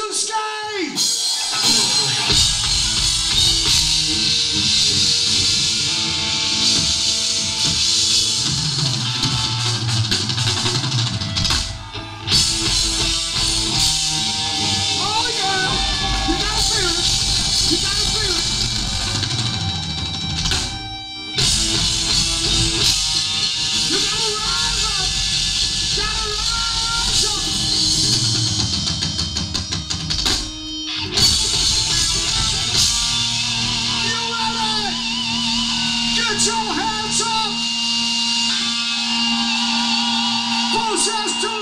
Jackson Sky! says to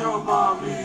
your mommy.